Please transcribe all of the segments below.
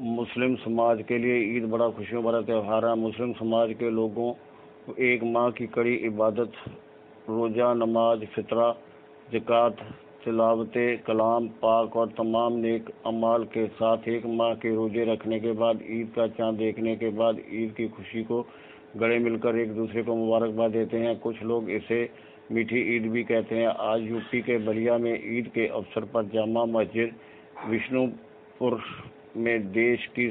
مسلم سماج کے لیے عید، بڑا خوشیوں بڑا تہوار ہے۔ مسلم سماج کے لوگوں ایک ماہ کی کڑی عبادت، روزہ، نماز، فطرہ، زکوٰۃ، تلاوت، کلام پاک اور تمام نیک اعمال کے ساتھ ایک ماہ کے روزے رکھنے کے بعد، عید کا چاند دیکھنے کے بعد، عید کی خوشی کو گڑے مل کر ایک دوسرے کو مبارکباد دیتے ہیں۔ کچھ لوگ اسے میٹھی عید بھی کہتے ہیں۔ آج یو پی کے بلیا میں عید کے اوسر پر جامع مسجد وشنو پور میں دیش کی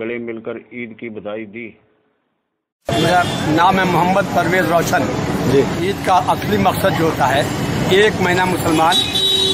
گلے مل کر عید کی بدائی دی۔ میرا نام ہے محمد پرویز روشن۔ جی۔ عید کا اصلی مقصد جو ہوتا ہے ایک مہینہ مسلمان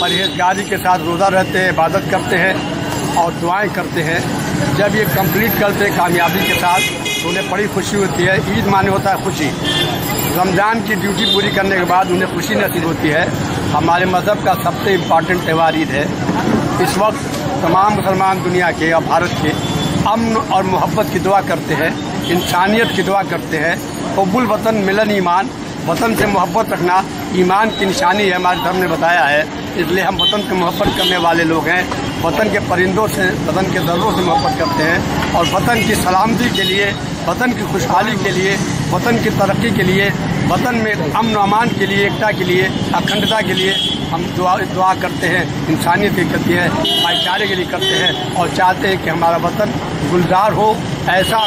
پرہیزگاری کے ساتھ روزہ رہتے ہیں عبادت کرتے ہیں اور دعائیں کرتے ہیں۔ جب یہ کمپلیٹ کرتے ہیں کامیابی کے ساتھ تو انہیں بڑی خوشی ہوتی ہے۔ عید مانے ہوتا ہے خوشی۔ رمضان کی ڈیوٹی پوری کرنے کے بعد انہیں خوشی نصیب ہوتی ہے۔ ہمارے مذہب کا سب سے امپارٹنٹ تہوار عید ہے۔ اس وقت تمام مسلمان دنیا کے اور بھارت کے امن اور محبت کی دعا کرتے ہیں، انسانیت کی دعا کرتے ہیں۔ حب الوطن ملن ایمان، وطن سے محبت رکھنا ایمان کی نشانی ہے، ہمارے دھرم نے بتایا ہے۔ اس لیے ہم وطن سے محبت کرنے والے لوگ ہیں۔ وطن کے پرندوں سے، وطن کے دروں سے محبت کرتے ہیں۔ اور وطن کی سلامتی کے لیے، وطن کی خوشحالی کے لیے وطن کی ترقی کے لیے، وطن میں امن و امان کے لیے، ایکتا کے لیے، اکھنڈتا کے لیے ہم دعا دعا کرتے ہیں، انسانیت کی کرتے ہیں بھائی چارے کے لیے کرتے ہیں اور چاہتے ہیں کہ ہمارا وطن گلزار ہو، ایسا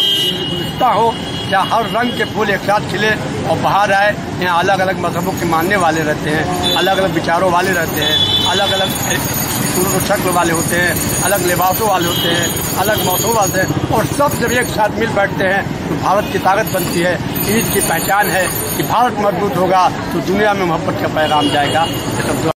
گلستہ ہو جہاں ہر رنگ کے پھول ایک ساتھ کھلے اور باہر آئے۔ یہاں الگ الگ مذہبوں کے ماننے والے رہتے ہیں، الگ الگ بچاروں والے رہتے ہیں، الگ الگ صورت و شکل والے ہوتے ہیں، الگ لباسوں والے ہوتے ہیں، الگ موسم والے ہیں۔ اور سب جب ایک ساتھ مل بیٹھتے ہیں تو بھارت کی طاقت بنتی ہے، عید کی پہچان ہے کہ بھارت مضبوط ہوگا تو دنیا میں محبت کا پیغام جائے گا۔